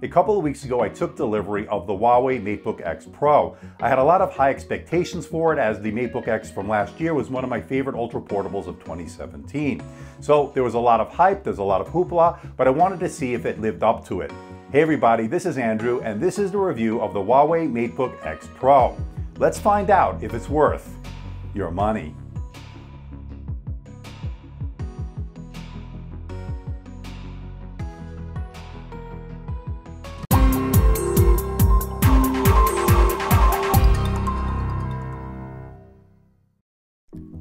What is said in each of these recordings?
A couple of weeks ago, I took delivery of the Huawei MateBook X Pro. I had a lot of high expectations for it as the MateBook X from last year was one of my favorite ultra portables of 2017. So there was a lot of hype, there's a lot of hoopla, but I wanted to see if it lived up to it. Hey everybody, this is Andrew, and this is the review of the Huawei MateBook X Pro. Let's find out if it's worth your money.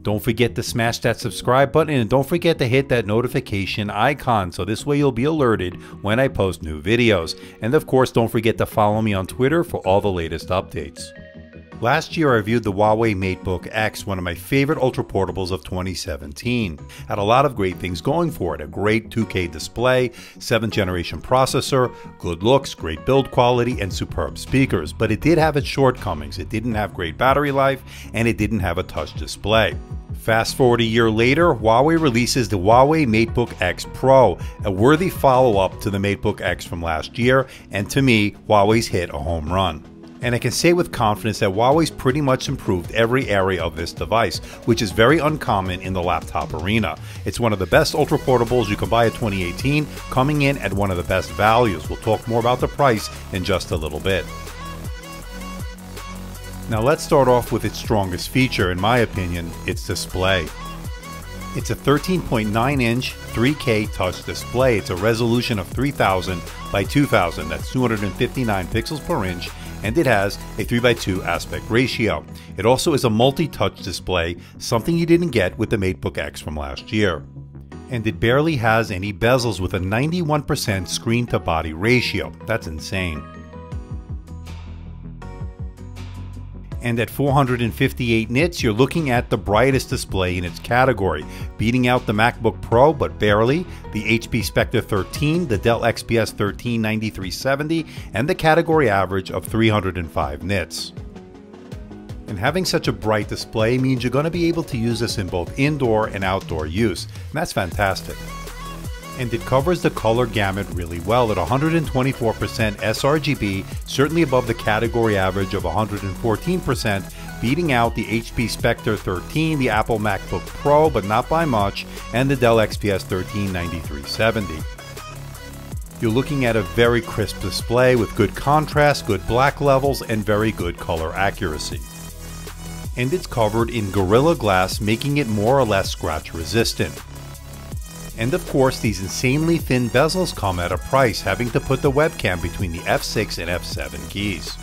Don't forget to smash that subscribe button and don't forget to hit that notification icon so this way you'll be alerted when I post new videos. And of course, don't forget to follow me on Twitter for all the latest updates. Last year I reviewed the Huawei MateBook X, one of my favorite ultra portables of 2017. Had a lot of great things going for it. A great 2K display, 7th generation processor, good looks, great build quality, and superb speakers. But it did have its shortcomings. It didn't have great battery life, and it didn't have a touch display. Fast forward a year later, Huawei releases the Huawei MateBook X Pro, a worthy follow up to the MateBook X from last year, and to me, Huawei's hit a home run. And I can say with confidence that Huawei's pretty much improved every area of this device, which is very uncommon in the laptop arena. It's one of the best ultra portables you can buy in 2018, coming in at one of the best values. We'll talk more about the price in just a little bit. Now let's start off with its strongest feature, in my opinion, its display. It's a 13.9 inch 3K touch display. It's a resolution of 3000 by 2000, that's 259 pixels per inch, and it has a 3x2 aspect ratio. It also is a multi-touch display, something you didn't get with the MateBook X from last year. And it barely has any bezels with a 91% screen to body ratio. That's insane. And at 458 nits, you're looking at the brightest display in its category, beating out the MacBook Pro, but barely, the HP Spectre 13, the Dell XPS 13 9370, and the category average of 305 nits. And having such a bright display means you're going to be able to use this in both indoor and outdoor use, and that's fantastic and it covers the color gamut really well at 124% sRGB, certainly above the category average of 114%, beating out the HP Spectre 13, the Apple MacBook Pro, but not by much, and the Dell XPS 13 9370. You're looking at a very crisp display with good contrast, good black levels, and very good color accuracy. And it's covered in Gorilla Glass, making it more or less scratch resistant. And of course, these insanely thin bezels come at a price, having to put the webcam between the F6 and F7 keys.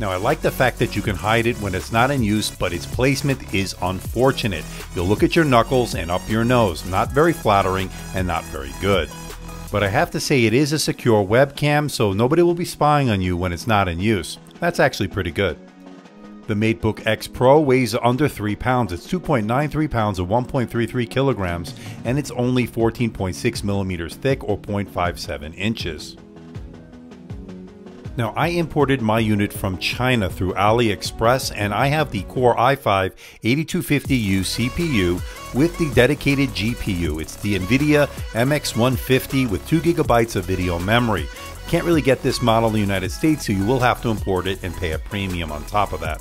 Now I like the fact that you can hide it when it's not in use, but its placement is unfortunate. You'll look at your knuckles and up your nose, not very flattering and not very good. But I have to say it is a secure webcam, so nobody will be spying on you when it's not in use. That's actually pretty good. The MateBook X Pro weighs under 3 pounds. It's 2.93 pounds or 1.33 kilograms, and it's only 14.6 millimeters thick or 0.57 inches. Now, I imported my unit from China through AliExpress, and I have the Core i5 8250U CPU with the dedicated GPU. It's the NVIDIA MX150 with 2GB of video memory. Can't really get this model in the United States, so you will have to import it and pay a premium on top of that.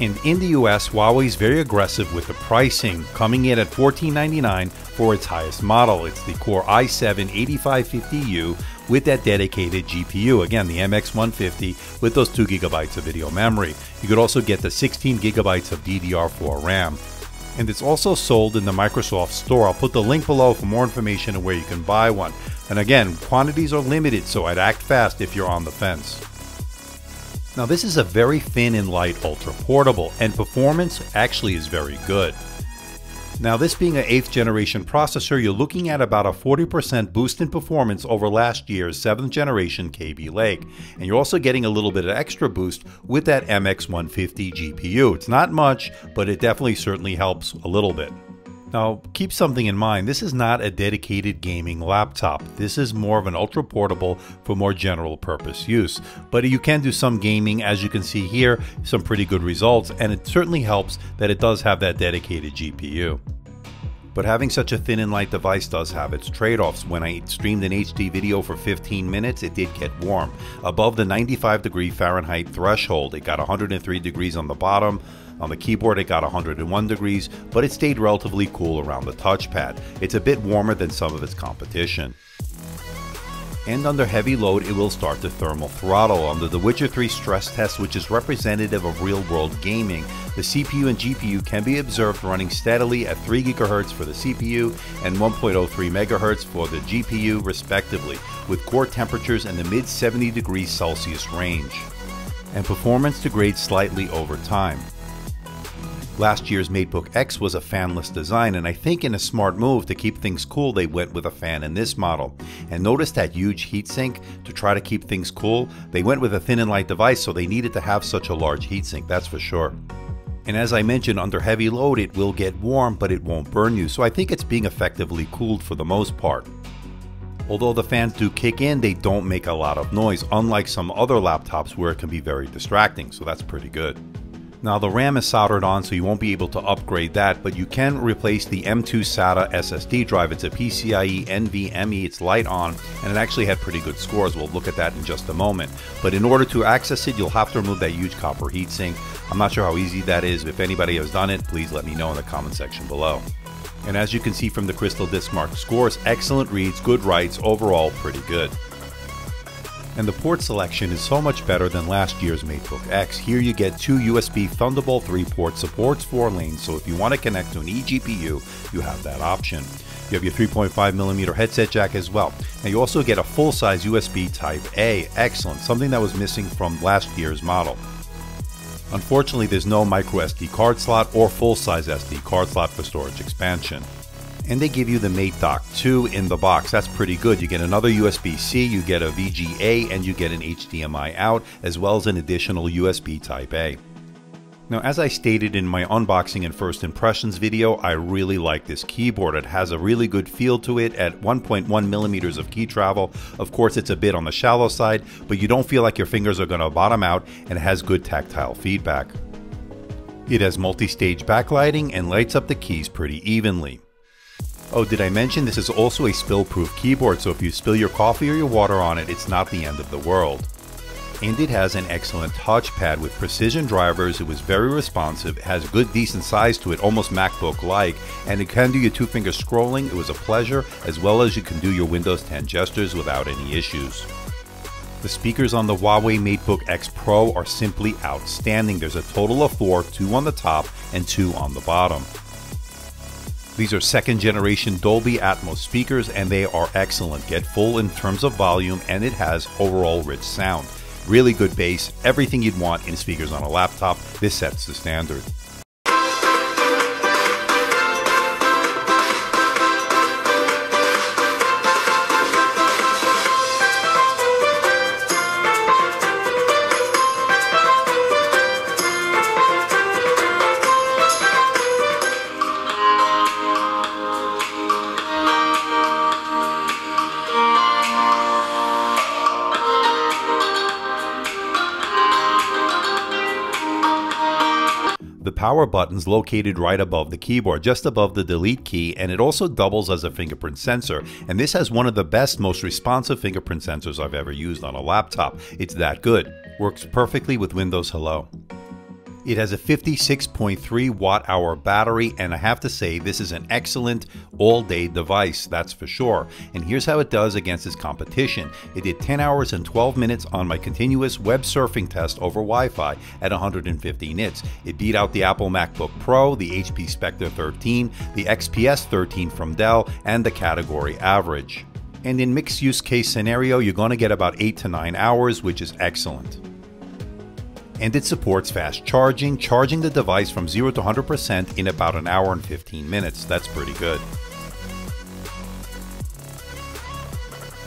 And in the US, Huawei is very aggressive with the pricing, coming in at $14.99 for its highest model. It's the Core i7 8550U with that dedicated GPU. Again, the MX150 with those 2 gigabytes of video memory. You could also get the 16 gigabytes of DDR4 RAM. And it's also sold in the Microsoft Store. I'll put the link below for more information on where you can buy one. And again, quantities are limited, so I'd act fast if you're on the fence. Now this is a very thin and light ultra portable and performance actually is very good. Now this being an 8th generation processor, you're looking at about a 40% boost in performance over last year's 7th generation Kaby Lake. And you're also getting a little bit of extra boost with that MX150 GPU. It's not much, but it definitely certainly helps a little bit. Now, keep something in mind, this is not a dedicated gaming laptop. This is more of an ultra portable for more general purpose use. But you can do some gaming, as you can see here, some pretty good results, and it certainly helps that it does have that dedicated GPU. But having such a thin and light device does have its trade offs. When I streamed an HD video for 15 minutes, it did get warm. Above the 95 degree Fahrenheit threshold, it got 103 degrees on the bottom. On the keyboard, it got 101 degrees, but it stayed relatively cool around the touchpad. It's a bit warmer than some of its competition and under heavy load it will start to thermal throttle. Under the Witcher 3 stress test which is representative of real world gaming, the CPU and GPU can be observed running steadily at 3 GHz for the CPU and 1.03 MHz for the GPU respectively, with core temperatures in the mid 70 degrees Celsius range. And performance degrades slightly over time. Last year's MateBook X was a fanless design, and I think in a smart move to keep things cool, they went with a fan in this model. And notice that huge heatsink to try to keep things cool? They went with a thin and light device, so they needed to have such a large heatsink, that's for sure. And as I mentioned, under heavy load, it will get warm, but it won't burn you, so I think it's being effectively cooled for the most part. Although the fans do kick in, they don't make a lot of noise, unlike some other laptops where it can be very distracting, so that's pretty good. Now the RAM is soldered on so you won't be able to upgrade that, but you can replace the M2 SATA SSD drive. It's a PCIe NVMe, it's Lite-On, and it actually had pretty good scores. We'll look at that in just a moment. But in order to access it, you'll have to remove that huge copper heatsink. I'm not sure how easy that is. If anybody has done it, please let me know in the comment section below. And as you can see from the Crystal Disk Mark scores, excellent reads, good writes, overall pretty good and the port selection is so much better than last year's MateBook X. Here you get two USB Thunderbolt 3 ports, supports 4 lanes, so if you want to connect to an eGPU, you have that option. You have your 3.5mm headset jack as well. Now you also get a full-size USB Type A, excellent, something that was missing from last year's model. Unfortunately, there's no micro SD card slot or full-size SD card slot for storage expansion and they give you the Mate Dock 2 in the box. That's pretty good. You get another USB C, you get a VGA, and you get an HDMI out, as well as an additional USB Type A. Now, as I stated in my unboxing and first impressions video, I really like this keyboard. It has a really good feel to it at 1.1 millimeters of key travel. Of course, it's a bit on the shallow side, but you don't feel like your fingers are going to bottom out and it has good tactile feedback. It has multi-stage backlighting and lights up the keys pretty evenly. Oh, did I mention this is also a spill-proof keyboard, so if you spill your coffee or your water on it, it's not the end of the world. And it has an excellent touchpad with precision drivers, it was very responsive, it has good decent size to it, almost MacBook-like, and it can do your two-finger scrolling, it was a pleasure, as well as you can do your Windows 10 gestures without any issues. The speakers on the Huawei MateBook X Pro are simply outstanding. There's a total of four, two on the top and two on the bottom. These are second generation Dolby Atmos speakers and they are excellent. Get full in terms of volume and it has overall rich sound. Really good bass, everything you'd want in speakers on a laptop. This sets the standard. Power button's located right above the keyboard, just above the delete key, and it also doubles as a fingerprint sensor. And this has one of the best, most responsive fingerprint sensors I've ever used on a laptop. It's that good. Works perfectly with Windows Hello. It has a 56.3 watt hour battery, and I have to say, this is an excellent all day device, that's for sure. And here's how it does against its competition it did 10 hours and 12 minutes on my continuous web surfing test over Wi Fi at 150 nits. It beat out the Apple MacBook Pro, the HP Spectre 13, the XPS 13 from Dell, and the category average. And in mixed use case scenario, you're going to get about 8 to 9 hours, which is excellent and it supports fast charging, charging the device from 0 to 100% in about an hour and 15 minutes. That's pretty good.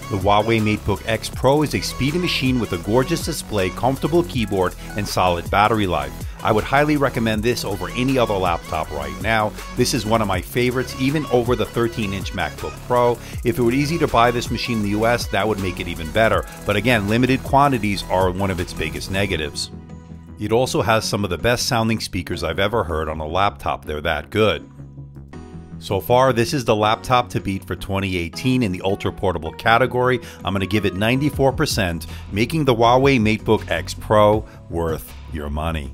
The Huawei MateBook X Pro is a speedy machine with a gorgeous display, comfortable keyboard, and solid battery life. I would highly recommend this over any other laptop right now. This is one of my favorites, even over the 13 inch MacBook Pro. If it were easy to buy this machine in the US, that would make it even better. But again, limited quantities are one of its biggest negatives. It also has some of the best sounding speakers I've ever heard on a laptop, they're that good. So far, this is the laptop to beat for 2018 in the ultra portable category. I'm going to give it 94%, making the Huawei MateBook X Pro worth your money.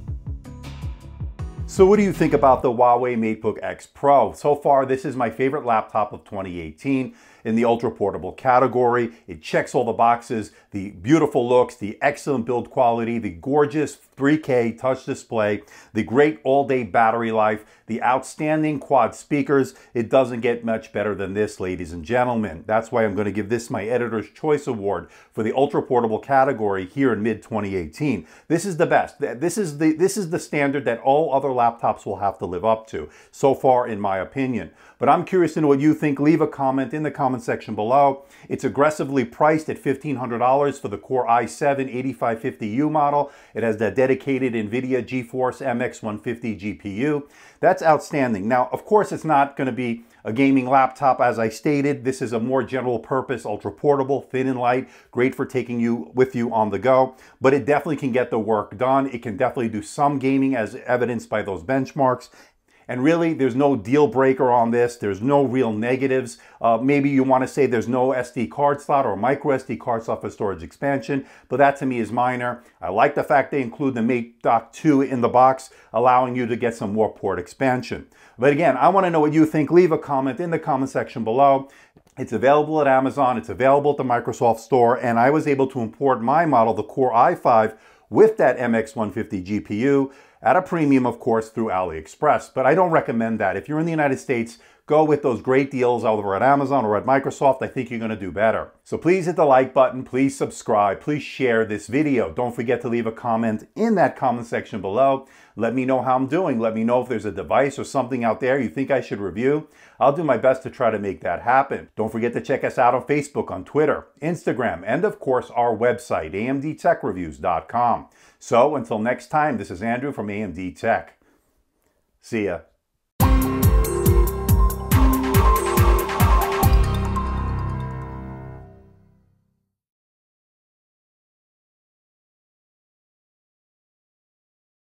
So what do you think about the Huawei MateBook X Pro? So far, this is my favorite laptop of 2018 in the ultra portable category. It checks all the boxes, the beautiful looks, the excellent build quality, the gorgeous 3K touch display, the great all-day battery life, the outstanding quad speakers. It doesn't get much better than this, ladies and gentlemen. That's why I'm going to give this my Editor's Choice Award for the ultra portable category here in mid 2018. This is the best. This is the this is the standard that all other laptops will have to live up to so far in my opinion. But I'm curious to know what you think. Leave a comment in the comment section below. It's aggressively priced at $1,500 for the Core i7 8550U model. It has that dedicated NVIDIA GeForce MX 150 GPU. That's outstanding. Now, of course, it's not going to be a gaming laptop, as I stated. This is a more general purpose, ultra portable, thin and light, great for taking you with you on the go, but it definitely can get the work done. It can definitely do some gaming as evidenced by those benchmarks. And really, there's no deal breaker on this. There's no real negatives. Uh, maybe you want to say there's no SD card slot or micro SD card slot for storage expansion, but that to me is minor. I like the fact they include the Mate Dock 2 in the box, allowing you to get some more port expansion. But again, I want to know what you think. Leave a comment in the comment section below. It's available at Amazon. It's available at the Microsoft Store. And I was able to import my model, the Core i5, with that MX150 GPU at a premium, of course, through AliExpress. But I don't recommend that. If you're in the United States, go with those great deals over at Amazon or at Microsoft. I think you're going to do better. So please hit the like button, please subscribe, please share this video. Don't forget to leave a comment in that comment section below. Let me know how I'm doing. Let me know if there's a device or something out there you think I should review. I'll do my best to try to make that happen. Don't forget to check us out on Facebook, on Twitter, Instagram, and of course our website, amdtechreviews.com. So until next time, this is Andrew from AMD Tech. See ya.